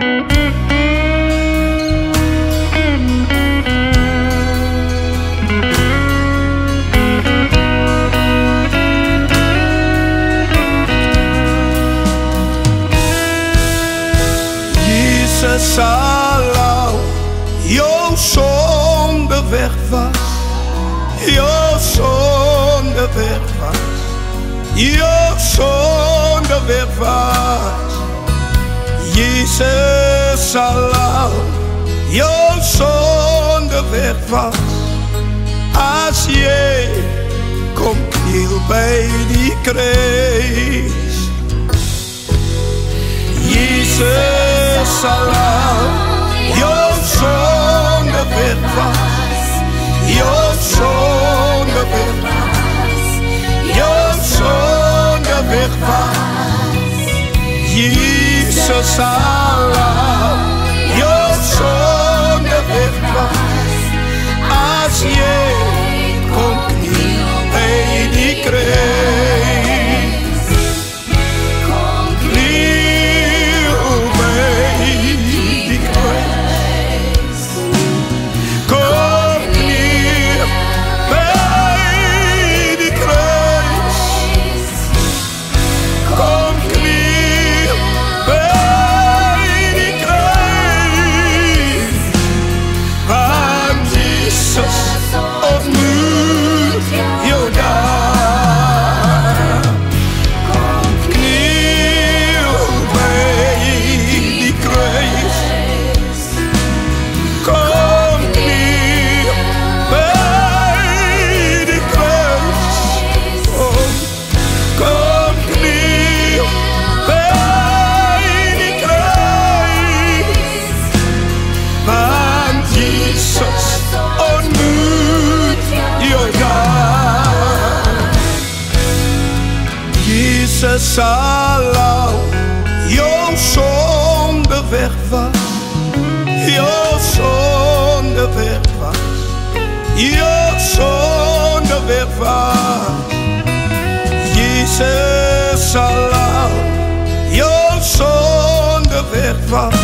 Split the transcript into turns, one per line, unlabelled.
Jesus sal jou sonde wegwas jou sonde wegwas jou sonde wegwas Jesus sal jou sonde wegwas as jy kom kniel by die kruis Jesus sal jou sonde wegwas jou sonde wegwas jou sonde wegwas Jesus sal jou Sala, yo zonder de verva, yo zonder de was, yo zonder de was. Jesus, Sala, yo zonder weg was.